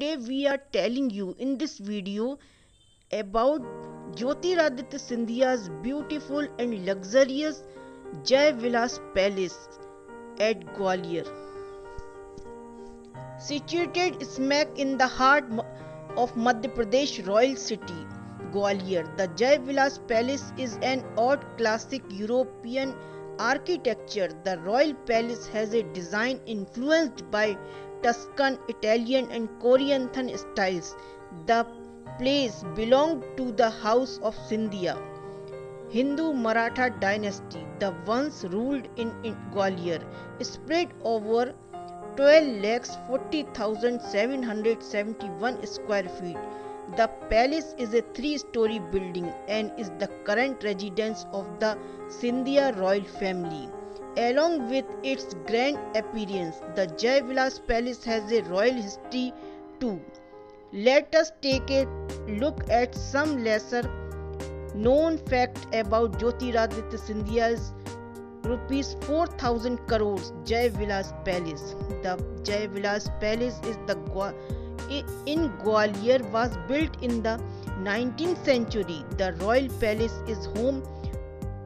today we are telling you in this video about Jyotiraditya Scindia's beautiful and luxurious Jai Vilas Palace at Gwalior. Situated smack in the heart of Madhya Pradesh royal city, Gwalior, the Jai Vilas Palace is an odd classic European architecture. The royal palace has a design influenced by Tuscan, Italian, and Corinthian styles. The place belonged to the house of Scindia. Hindu Maratha dynasty, the once ruled in, Gwalior, spread over 12 lakhs 40,771 square feet. The palace is a three-story building and is the current residence of the Scindia royal family. Along with its grand appearance, the Jai Palace has a royal history too. Let us take a look at some lesser known fact about Jyotiraditya Scindia's rupees 4000 crores Jai Palace. The Jai Vilas Palace is the in Gwalior was built in the 19th century. The royal palace is home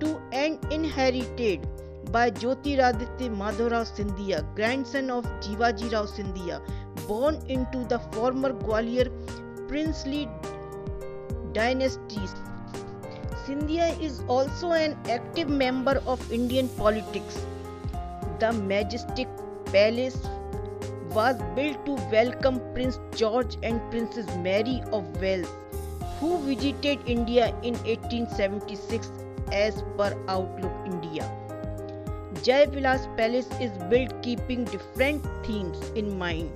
to and inherited by Jyotiraditya Madhavrao Scindia, grandson of Jivaji Rao Scindia, born into the former Gwalior princely dynasty. Scindia is also an active member of Indian politics. The majestic palace was built to welcome Prince George and Princess Mary of Wales, who visited India in 1876 as per Outlook India. Jai Vilas Palace is built keeping different themes in mind.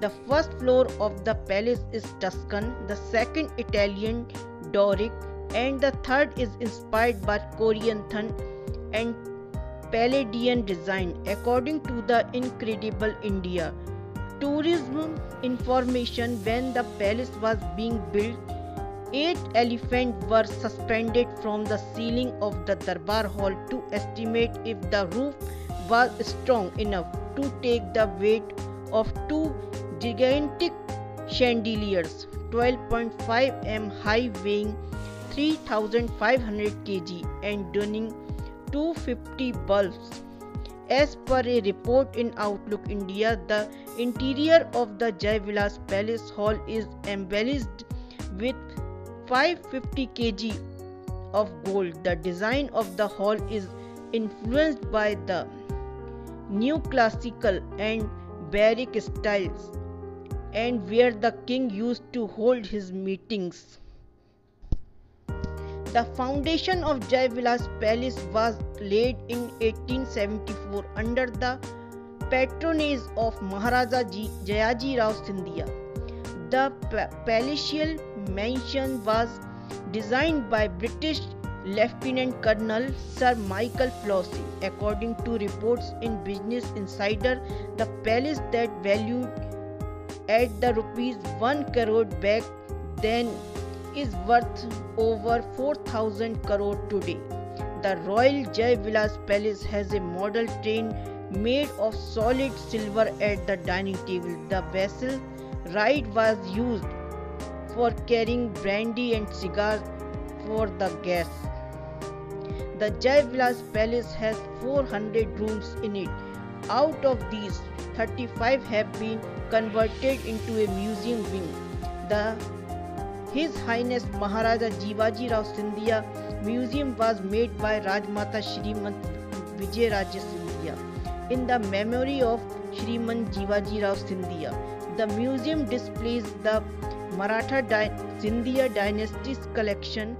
The first floor of the palace is Tuscan, the second Italian Doric, and the third is inspired by Corinthian and Palladian design according to the Incredible India. Tourism information when the palace was being built Eight elephants were suspended from the ceiling of the Darbar Hall to estimate if the roof was strong enough to take the weight of two gigantic chandeliers 12.5 m high weighing 3500 kg and donning 250 bulbs. As per a report in Outlook India, the interior of the Jai Vilas Palace Hall is embellished with 550 kg of gold. The design of the hall is influenced by the neoclassical and Baroque styles and where the king used to hold his meetings. The foundation of Jai Palace was laid in 1874 under the patronage of Maharaja Jayaji Rao Scindia. The palatial mansion was designed by British Lieutenant Colonel Sir Michael Filose. According to reports in Business Insider, the palace that valued at the rupees 1 crore back then is worth over 4000 crore today. The Royal Jai Vilas Palace has a model train made of solid silver at the dining table. The vessel ride was used for carrying brandy and cigars for the guests. The Jai Vilas Palace has 400 rooms in it. Out of these, 35 have been converted into a museum wing. The His Highness Maharaja Jivaji Rao Scindia Museum was made by Rajmata Shriman Vijay Scindia in the memory of Shriman Jivaji Rao Scindia. The museum displays the Maratha Dy- Scindia dynasty's collection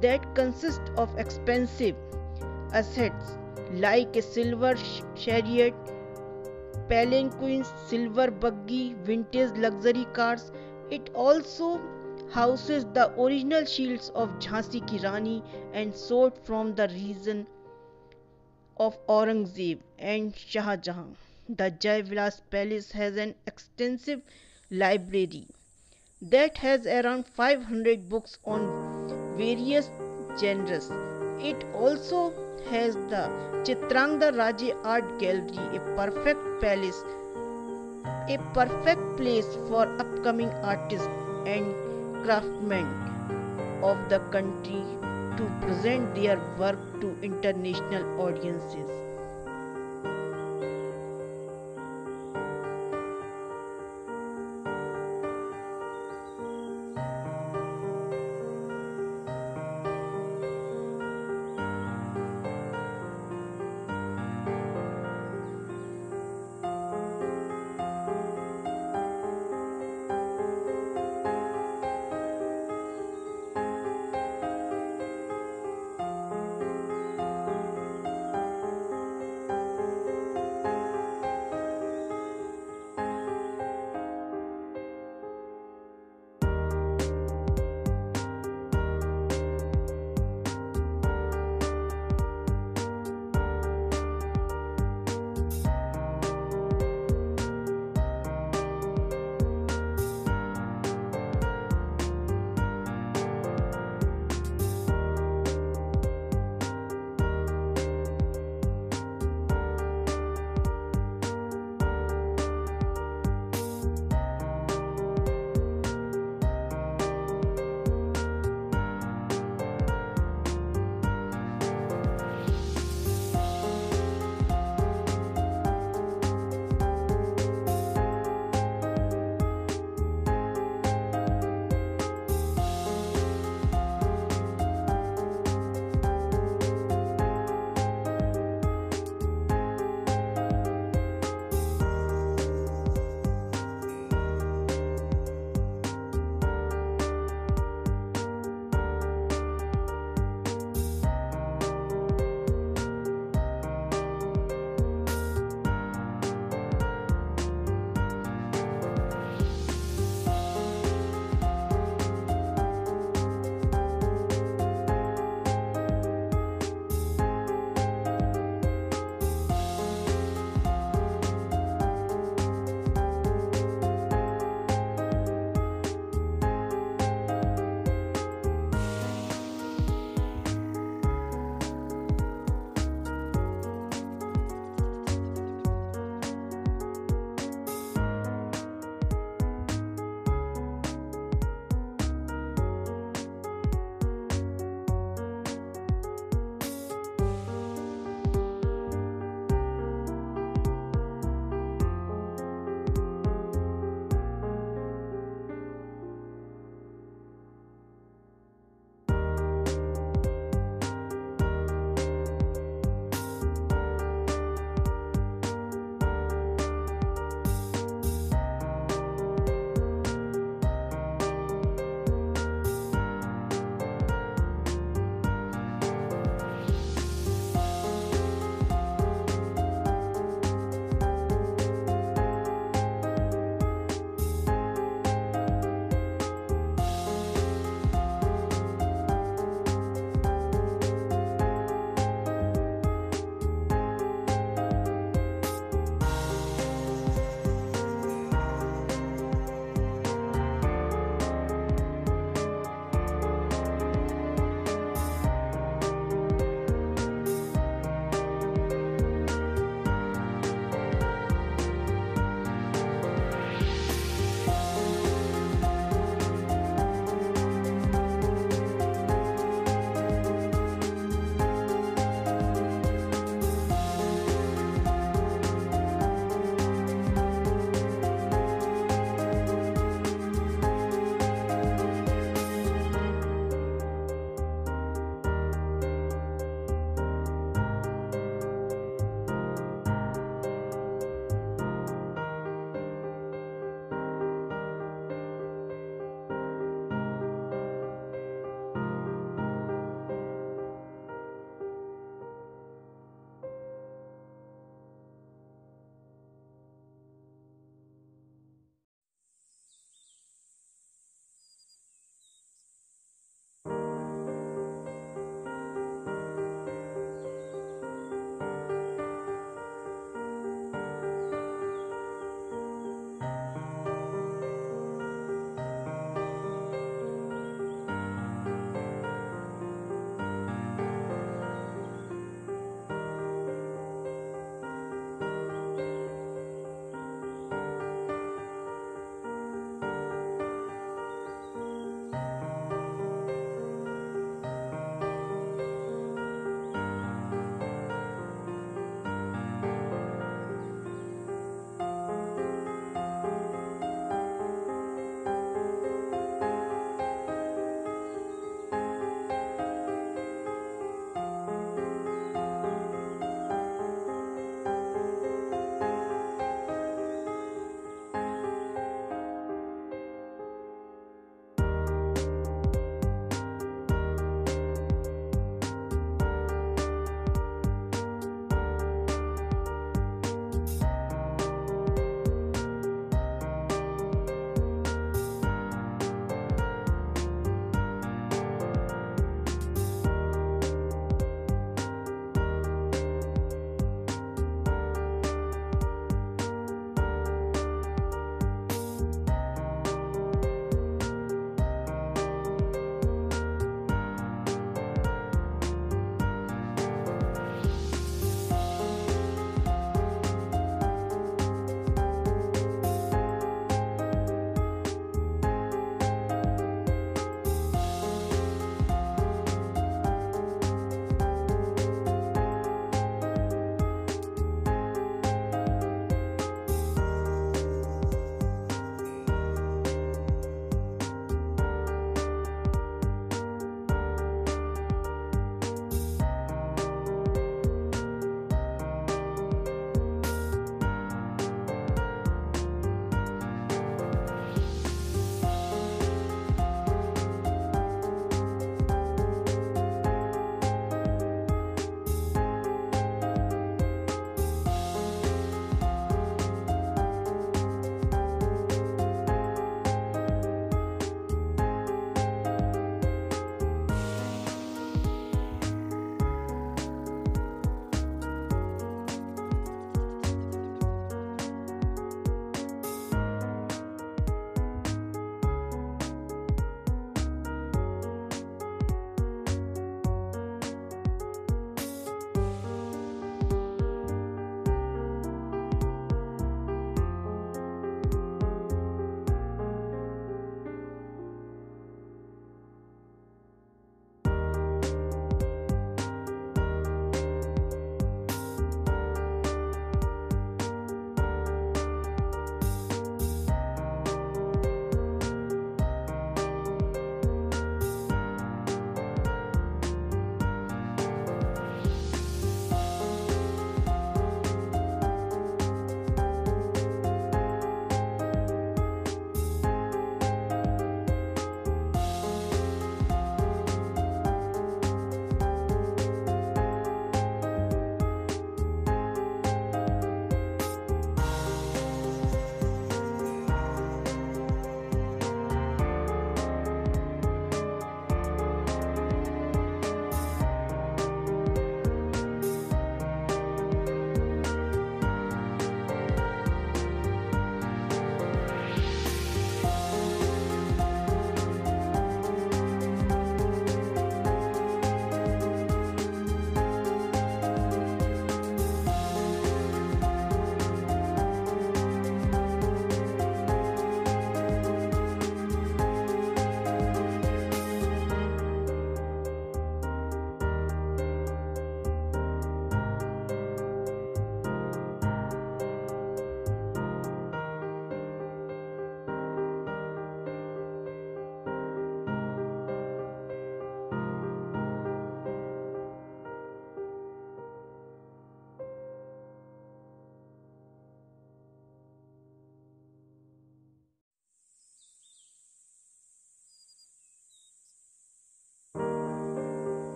that consists of expensive assets like a silver chariot, palanquins, silver buggy, vintage luxury cars. It also houses the original shields of Jhansi Ki Rani and sword from the region of Aurangzeb and Shah Jahan. The Jai Vilas Palace has an extensive library that has around 500 books on various genres. It also has the Chitrangda Raje Art Gallery, a perfect palace a perfect place for upcoming artists and craftsmen of the country to present their work to international audiences.